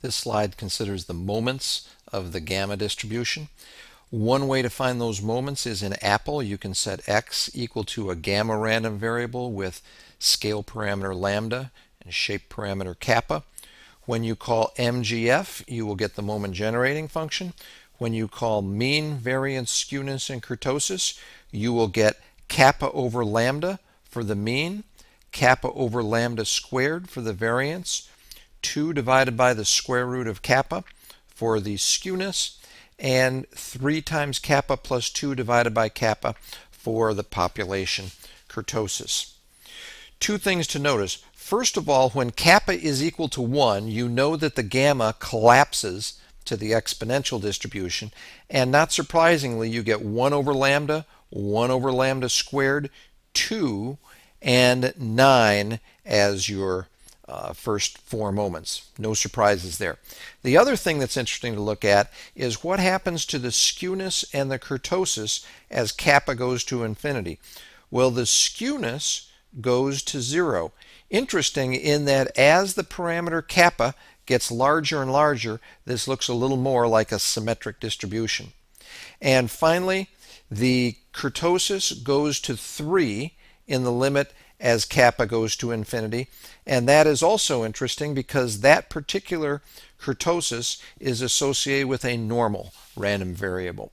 This slide considers the moments of the gamma distribution. One way to find those moments is in APPL. You can set x equal to a gamma random variable with scale parameter lambda and shape parameter kappa. When you call MGF, you will get the moment generating function. When you call mean, variance, skewness, and kurtosis, you will get kappa over lambda for the mean, kappa over lambda squared for the variance, 2 divided by the square root of kappa for the skewness, and 3 times kappa plus 2 divided by kappa for the population kurtosis. Two things to notice. First of all, when kappa is equal to 1, you know that the gamma collapses to the exponential distribution, and not surprisingly, you get 1 over lambda, 1 over lambda squared, 2, and 9 as your uh, first four moments. No surprises there. The other thing that's interesting to look at is what happens to the skewness and the kurtosis as kappa goes to infinity. Well, the skewness goes to zero. Interesting in that as the parameter kappa gets larger and larger, this looks a little more like a symmetric distribution. And finally, the kurtosis goes to 3 in the limit as kappa goes to infinity. And that is also interesting because that particular kurtosis is associated with a normal random variable.